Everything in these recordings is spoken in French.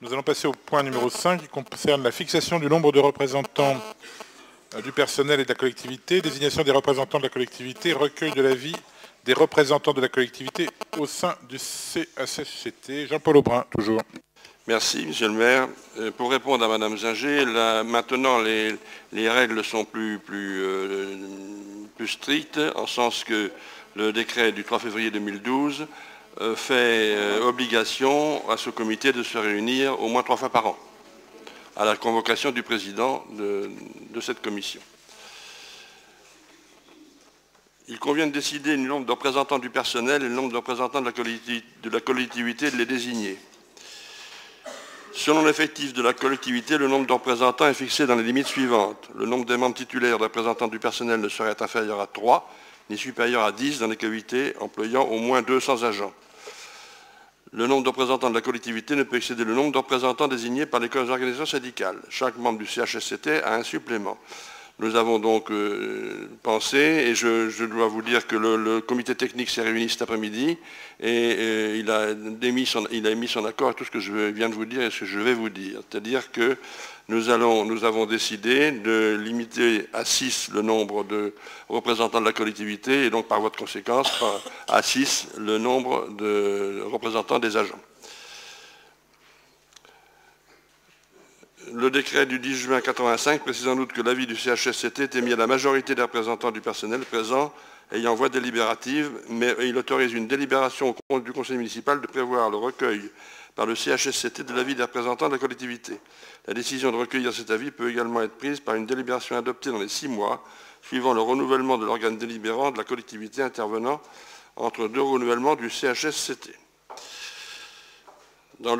Nous allons passer au point numéro 5 qui concerne la fixation du nombre de représentants euh, du personnel et de la collectivité, désignation des représentants de la collectivité, recueil de l'avis des représentants de la collectivité au sein du CHSCT. Jean-Paul Aubrin, toujours. Merci, Monsieur le maire. Euh, pour répondre à Madame Zinger, maintenant les, règles sont euh, plus strictes, en sens que le décret du 3 février 2012 euh, fait euh, obligation à ce comité de se réunir au moins trois fois par an, à la convocation du président de, cette commission. Il convient de décider le nombre de représentants du personnel et le nombre de représentants de la, collectivité, de la collectivité de les désigner. Selon l'effectif de la collectivité, le nombre de représentants est fixé dans les limites suivantes. Le nombre des membres titulaires de représentants du personnel ne serait inférieur à 3, ni supérieur à 10 dans les comités employant au moins 200 agents. Le nombre de représentants de la collectivité ne peut excéder le nombre de représentants désignés par les organisations syndicales. Chaque membre du CHSCT a un supplément. Nous avons donc euh, pensé, et je, dois vous dire que le, comité technique s'est réuni cet après-midi, et, euh, il, a émis son, accord à tout ce que je viens de vous dire et ce que je vais vous dire. C'est-à-dire que nous, avons décidé de limiter à 6 le nombre de représentants de la collectivité, et donc par voie de conséquence, à 6 le nombre de représentants des agents. Le décret du 10 juin 1985 précise en outre que l'avis du CHSCT est émis à la majorité des représentants du personnel présent ayant voix délibérative, mais il autorise une délibération au compte du conseil municipal de prévoir le recueil par le CHSCT de l'avis des représentants de la collectivité. La décision de recueillir cet avis peut également être prise par une délibération adoptée dans les six mois suivant le renouvellement de l'organe délibérant de la collectivité intervenant entre deux renouvellements du CHSCT. Dans,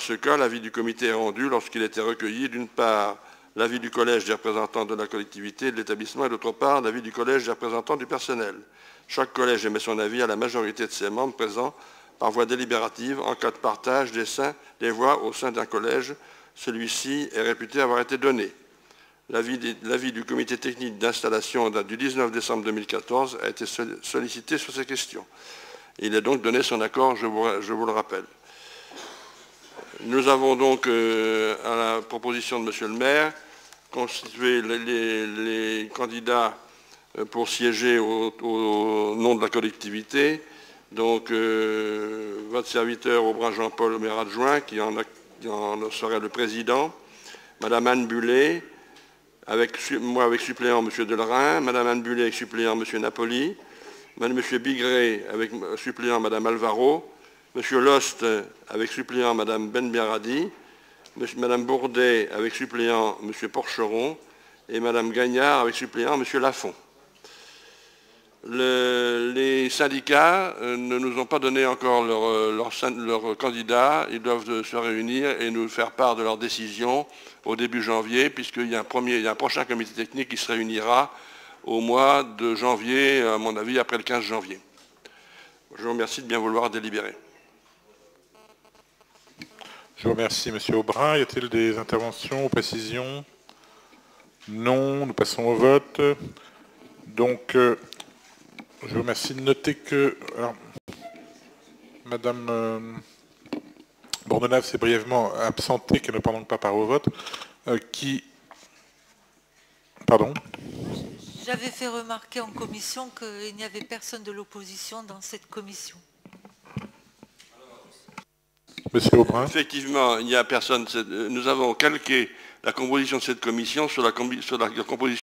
ce cas, l'avis du comité est rendu lorsqu'il été recueilli, d'une part, l'avis du collège des représentants de la collectivité et de l'établissement, et d'autre part, l'avis du collège des représentants du personnel. Chaque collège émet son avis à la majorité de ses membres présents par voie délibérative en cas de partage des, voix au sein d'un collège. Celui-ci est réputé avoir été donné. L'avis du comité technique d'installation du 19 décembre 2014 a été sollicité sur ces questions. Il a donc donné son accord, je vous le rappelle. Nous avons donc, euh, à la proposition de Monsieur le maire, constitué les, candidats euh, pour siéger au, nom de la collectivité. Donc, euh, votre serviteur Aubrin Jean-Paul, maire adjoint, qui en, serait le président. Madame Anne Bullet, avec, moi avec suppléant M. Delerin, Madame Anne Bullet avec suppléant M. Napoli, M. Bigré avec suppléant Madame Alvaro, M. Lost avec suppléant Mme Benberadi, Mme Bourdet avec suppléant M. Porcheron et Mme Gagnard avec suppléant M. Lafont. les syndicats euh, ne nous ont pas donné encore leur, leur, candidat. Ils doivent se réunir et nous faire part de leur décision au début janvier, puisqu'il y a un prochain comité technique qui se réunira au mois de janvier, à mon avis, après le 15 janvier. Je vous remercie de bien vouloir délibérer. Je vous remercie, Monsieur Aubrin. Y a-t-il des interventions ou précisions? Non. Nous passons au vote. Donc, euh, je vous remercie de noter que Madame euh, s'est brièvement absentée, qu'elle ne prend donc pas part au vote. Euh, qui. Pardon? J'avais fait remarquer en commission qu'il n'y avait personne de l'opposition dans cette commission. Effectivement, il n'y a personne. Nous avons calqué la composition de cette commission sur la, composition